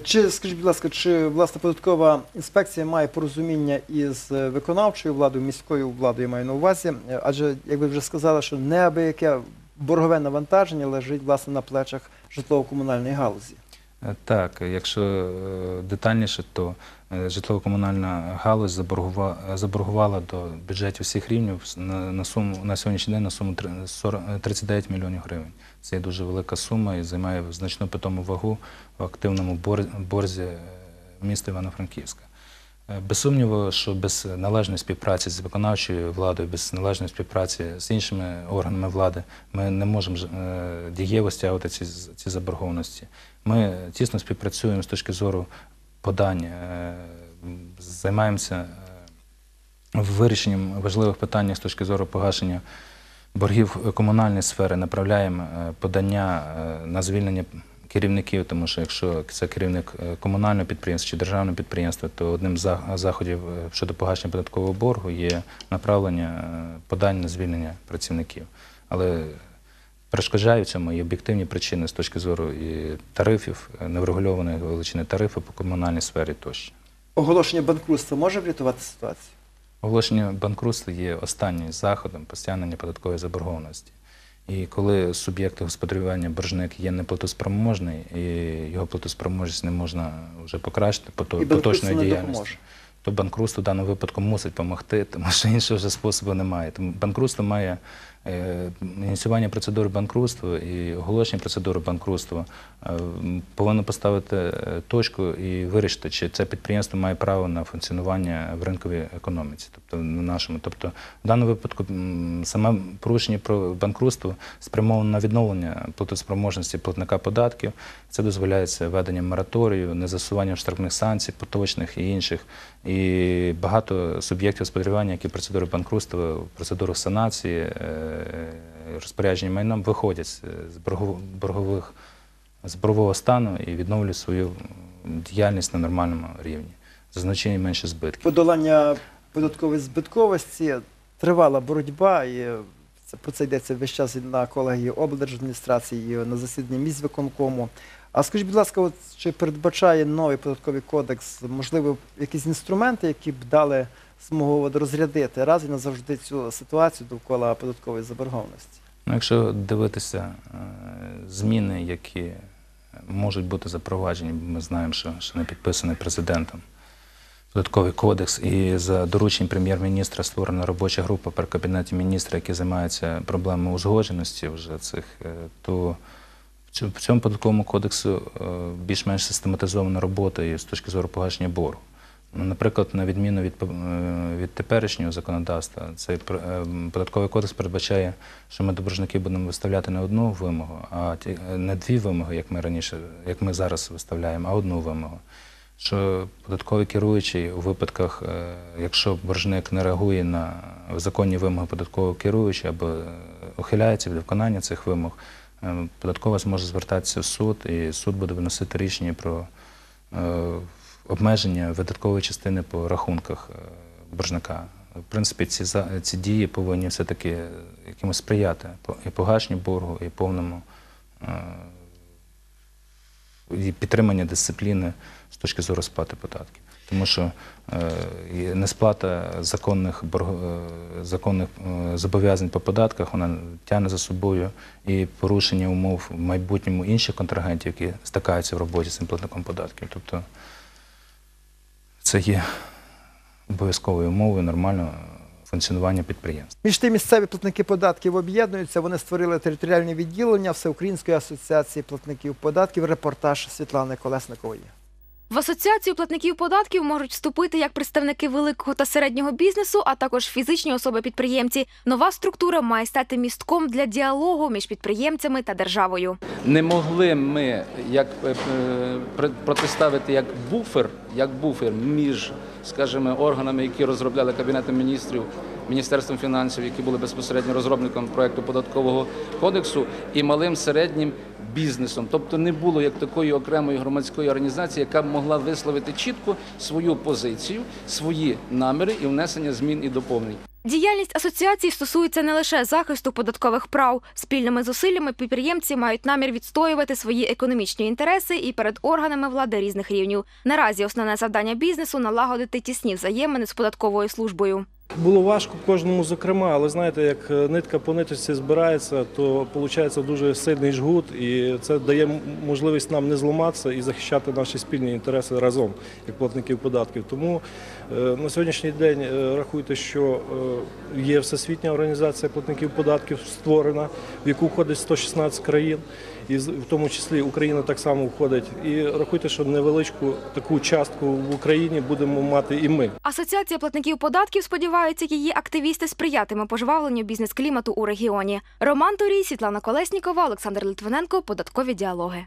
Чи скажіть, будь ласка, чи власне податкова інспекція має порозуміння із е, виконавчою владою, міською владою, маю на увазі? Е, Адже, як ви вже сказали, що неабияке боргове навантаження лежить власне на плечах житлово-комунальної галузі. Е, Так, якщо е, детальніше, то е, житлово-комунальна галузь заборгува- е, заборгувала до бюджетів всіх рівнів на, на суму на сьогоднішній день на суму три- 40 е, 39 мільйонів гривень. Це дуже велика сума і займає значну питому вагу в активному бор- борзі міста Івано-Франківська. Е, Без сумніву, що без належної співпраці з виконавчою владою, без належної співпраці з іншими органами влади ми не можемо е, дієво стягувати ці, ці заборгованості. Ми тісно співпрацюємо з точки зору подань, е, займаємося вирішенням важливих питань з точки зору погашення боргів комунальної сфери, направляємо подання на звільнення керівників, тому що якщо це керівник е, комунального підприємства чи державного підприємства, то одним з заходів е, щодо погашення податкового боргу є направлення е, подань на звільнення працівників. Але перешкоджають цьому і об'єктивні причини з точки зору і тарифів, неврегульованої величини тарифу по комунальній сфері тощо. Оголошення банкрутства може врятувати ситуацію? Оголошення банкрутства є останнім заходом по стягненню податкової заборгованості. І коли суб'єкт господарювання боржник є неплатоспроможний, і його платоспроможність не можна вже покращити по І то- банкрутство поточної діяльності, допоможе. то банкрутство в даному випадку мусить допомогти, тому що іншого вже способу немає. Тому банкрутство має ініціювання процедури банкрутства і оголошення процедури банкрутства е, повинно поставити е, точку і вирішити, чи це підприємство має право на функціонування в ринковій економіці, тобто на нашому. Тобто, в даному випадку саме порушення про банкрутство спрямовано на відновлення платоспроможності платника податків. Це дозволяється веденням мораторію, незасуванням штрафних санкцій, поточних і інших. І багато суб'єктів господарювання, які процедури банкрутства, процедуру санації, е, розпорядження майном виходять з боргових з боргового стану і відновлюють свою діяльність на нормальному рівні. За значення менше збитків. Подолання податкової збитковості, тривала боротьба, і про це йдеться весь час на колегії облдержадміністрації, на засіданні міськвиконкому. А скажіть, будь ласка, от чи передбачає новий податковий кодекс, можливо, якісь інструменти, які б дали змогу розрядити раз і назавжди цю ситуацію довкола податкової заборгованості? Ну, якщо дивитися е, зміни, які можуть бути запроваджені, ми знаємо, що ще не підписаний президентом податковий кодекс, і за дорученням прем'єр-міністра створена робоча група при кабінеті міністра, які займаються проблемами узгодженості вже цих, е, то в цьому податковому кодексу е, більш-менш систематизована робота і з точки зору погашення боргу. Ну, Наприклад, на відміну від, е, від теперішнього законодавства, цей е, податковий кодекс передбачає, що ми до боржників будемо виставляти не одну вимогу, а е, не дві вимоги, як ми раніше, як ми зараз виставляємо, а одну вимогу. Що податковий керуючий у випадках, якщо боржник не реагує на законні вимоги податкового керуючого або ухиляється від виконання цих вимог, податкова зможе звертатися в суд, і суд буде виносити рішення про обмеження видаткової частини по рахунках е, боржника. В принципі, ці, ці дії повинні все-таки якимось сприяти і погашенню боргу, і повному е, і підтримання дисципліни з точки зору сплати податків. Тому що е, несплата законних законних зобов'язань по податках вона тягне за собою і порушення умов в майбутньому інших контрагентів, які стикаються в роботі з цим платником податків. Тобто це є обов'язковою умовою нормального функціонування підприємств. Між тим, місцеві платники податків об'єднуються. Вони створили територіальне відділення Всеукраїнської асоціації платників податків. Репортаж Світлани Колесникової. В асоціацію платників податків можуть вступити як представники великого та середнього бізнесу, а також фізичні особи-підприємці. Нова структура має стати містком для діалогу між підприємцями та державою. не могли ми як е, е, протиставити як буфер, як буфер між, скажімо, органами, які розробляли Кабінетом міністрів, Міністерством фінансів, які були безпосередньо розробником проекту податкового кодексу, і малим середнім бізнесом. Тобто не було як такої окремої громадської організації, яка б могла висловити чітко свою позицію, свої наміри і внесення змін і доповнень. Діяльність асоціації стосується не лише захисту податкових прав. Спільними зусиллями підприємці мають намір відстоювати свої економічні інтереси і перед органами влади різних рівнів. Наразі основне завдання бізнесу налагодити тісні взаємини з податковою службою. Було важко кожному зокрема, але знаєте, як е, нитка по ниточці збирається, то виходить дуже сильний жгут, і це дає можливість нам не зламатися і захищати наші спільні інтереси разом, як платників податків. Тому е, на сьогоднішній день е, рахуйте, що є всесвітня організація платників податків створена, в яку входить 116 країн, і в тому числі Україна так само входить. І рахуйте, що невеличку таку частку в Україні будемо мати і ми. Асоціація платників податків сподіваються, її активісти сприятиме пожвавленню бізнес-клімату у регіоні. Роман Торій, Світлана Колеснікова, Олександр Литвиненко. Податкові діалоги.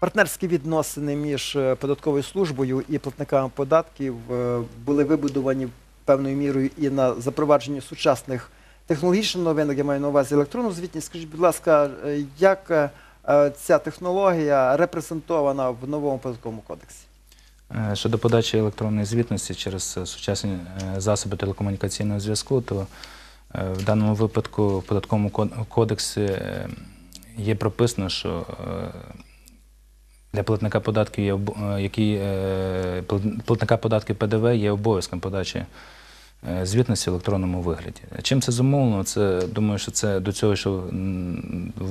Партнерські відносини між е, податковою службою і платниками податків е, були вибудовані певною мірою і на запровадженні сучасних технологічних новинок. Я маю на увазі електронну звітність. Скажіть, будь ласка, як е, ця технологія репрезентована в новому податковому кодексі? Е, Щодо подачі електронної звітності через е, сучасні засоби телекомунікаційного зв'язку, то в даному випадку в податковому кодексі є прописано, що для платника податків є платника податків ПДВ є обов'язком подачі звітності в електронному вигляді. Чим це зумовлено? Це думаю, що це до цього, що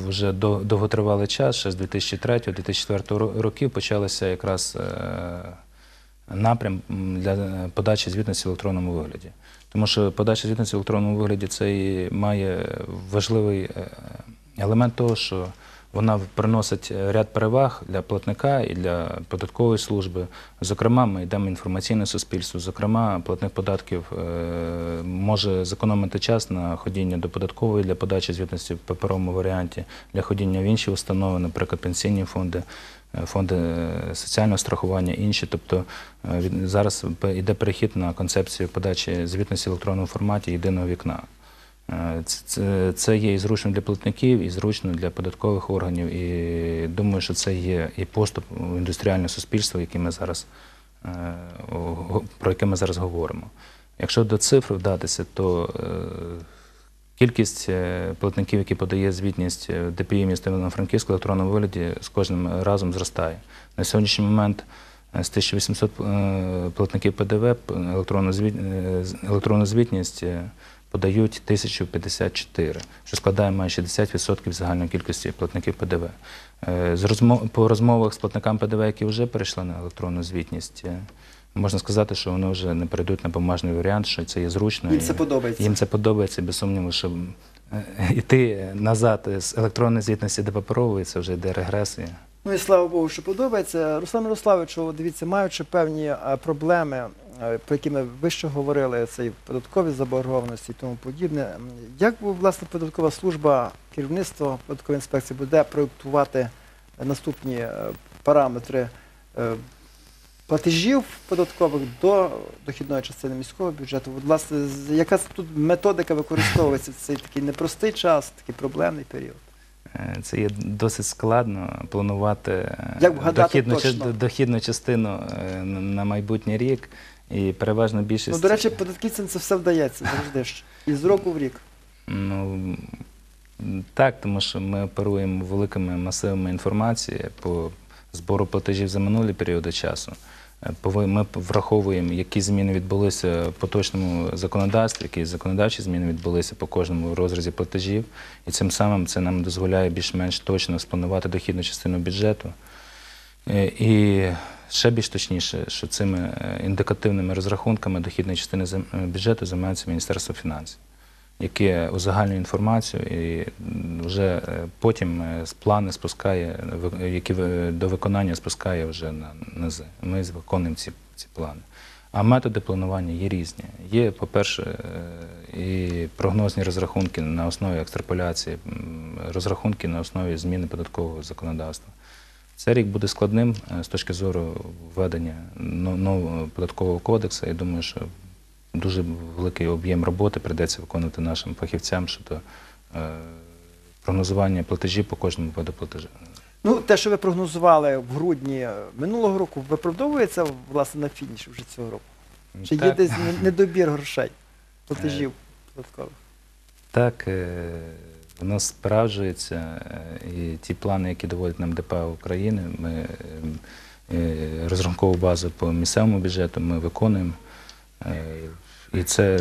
вже довготривалий час, ще з 2003-2004 років почалося якраз е, напрям для подачі звітності в електронному вигляді. Тому що подача звітності в електронному вигляді це має важливий е, елемент того, що вона приносить ряд переваг для платника і для податкової служби. Зокрема, ми йдемо інформаційне суспільство. Зокрема, платник податків е, може зекономити час на ходіння до податкової для подачі звітності в паперовому варіанті, для ходіння в інші установи, наприклад, пенсійні фонди, е, фонди е, соціального страхування, інші. Тобто е, зараз йде перехід на концепцію подачі звітності в електронному форматі єдиного вікна. Е, Це, є і зручно для платників, і зручно для податкових органів. І думаю, що це є і поступ у індустріальне суспільство, е, про яке ми зараз говоримо. Якщо до цифр вдатися, то е, кількість платників, які подає звітність ДПІ міста Івано-Франківську в електронному вигляді, з кожним разом зростає. На сьогоднішній момент з 1800 е, платників ПДВ е, електронну звітність подають 1054, що складає майже 60% загальної кількості платників ПДВ. Е, по розмовах з платниками ПДВ, які вже перейшли на електронну звітність, е, можна сказати, що вони вже не перейдуть на бумажний варіант, що це є зручно. Їм це подобається. Їм це подобається, без сумніву, що е, йти назад з електронної звітності до паперової, це вже йде регресія. Ну і слава Богу, що подобається. Руслан Мирославовичу, дивіться, маючи певні проблеми, про які ми вище говорили, це і податкові заборгованості і тому подібне. Як власне податкова служба, керівництво податкової інспекції буде проєктувати наступні е, параметри е, платежів податкових до дохідної частини міського бюджету? От, власне, яка тут методика використовується в цей такий непростий час, такий проблемний період? Е, Це є досить складно планувати е, Як вгадати дохідну, точно? дохідну частину е, на майбутній рік. І переважна більшість. Ну, до речі, податківцям це все вдається завжди ж. І з року в рік. Ну так, тому що ми оперуємо великими масивами інформації по збору платежів за минулі періоди часу. Е, Ми враховуємо, які зміни відбулися в поточному законодавстві, які законодавчі зміни відбулися по кожному розрізі платежів, і цим самим це нам дозволяє більш-менш точно спланувати дохідну частину бюджету. Е, І ще більш точніше, що цими е, індикативними розрахунками дохідної частини е, бюджету займається Міністерство фінансів, яке узагальнює інформацію і вже е, потім плани спускає, які до виконання спускає вже на низи. Ми виконуємо ці, ці плани. А методи планування є різні. Є, по-перше, і прогнозні розрахунки на основі екстраполяції, розрахунки на основі зміни податкового законодавства. Цей рік буде складним е, з точки зору введення нового податкового кодексу. Я думаю, що дуже великий об'єм роботи прийдеться виконувати нашим фахівцям щодо е, прогнозування платежів по кожному виду платежу. Ну, те, що ви прогнозували в грудні е, минулого року, виправдовується власне на фініші вже цього року? Чи є десь недобір грошей, платежів податкових? Так, е, воно справджується, е, і ті плани, які доводить нам ДПА України, ми е, е, розрахункову базу по місцевому бюджету ми виконуємо. І це,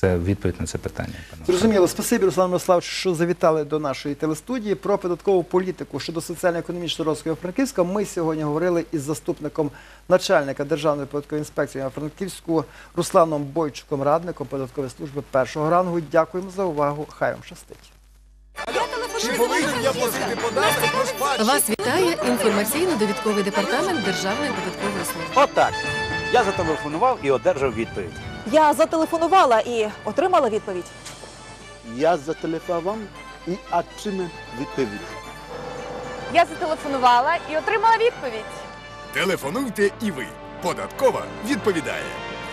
це відповідь на це питання. Зрозуміло, спасибі, Руслан Мирославович, що завітали до нашої телестудії про податкову політику щодо соціально-економічного розвитку Франківська. Ми сьогодні говорили із заступником начальника Державної податкової інспекції на Франківську Русланом Бойчуком, радником податкової служби першого рангу. Дякуємо за увагу. Хай вам щастить. Чи повинен я платити? Вас вітає інформаційно-довідковий департамент Державної податкової служби. Отак. Я зателефонував і одержав відповідь. Я зателефонувала і отримала відповідь. Я зателефонував і отримав відповідь. Я зателефонувала і отримала відповідь. Телефонуйте і ви. Податкова відповідає.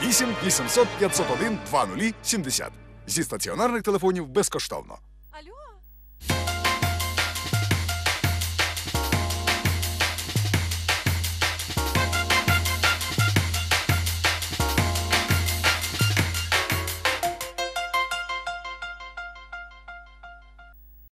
8 800 501 2070. Зі стаціонарних телефонів безкоштовно. Алло,